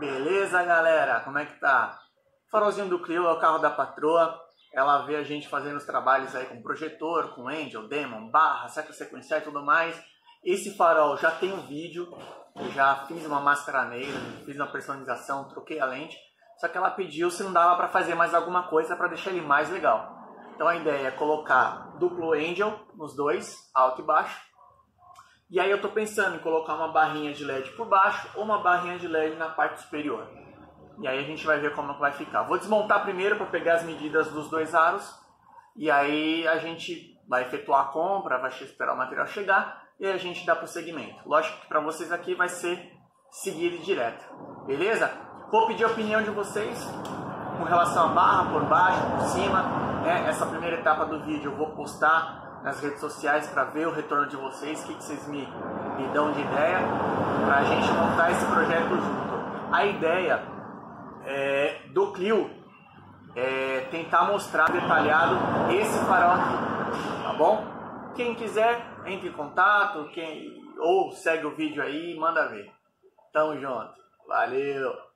Beleza, galera? Como é que tá? Farolzinho do Clio é o carro da patroa. Ela vê a gente fazendo os trabalhos aí com projetor, com Angel, Demon, barra, seta sequencial e tudo mais. Esse farol já tem um vídeo, eu já fiz uma máscara nele, fiz uma personalização, troquei a lente. Só que ela pediu se não dava para fazer mais alguma coisa para deixar ele mais legal. Então a ideia é colocar duplo Angel nos dois, alto e baixo. E aí eu estou pensando em colocar uma barrinha de LED por baixo ou uma barrinha de LED na parte superior. E aí a gente vai ver como vai ficar. Vou desmontar primeiro para pegar as medidas dos dois aros. E aí a gente vai efetuar a compra, vai esperar o material chegar e a gente dá prosseguimento. Lógico que para vocês aqui vai ser seguido direto. Beleza? Vou pedir a opinião de vocês com relação à barra por baixo, por cima. Né? Essa primeira etapa do vídeo eu vou postar nas redes sociais para ver o retorno de vocês, o que, que vocês me, me dão de ideia para a gente montar esse projeto junto. A ideia é, do Clio é tentar mostrar detalhado esse farol aqui, tá bom? Quem quiser, entre em contato, quem, ou segue o vídeo aí e manda ver. Tamo junto. Valeu!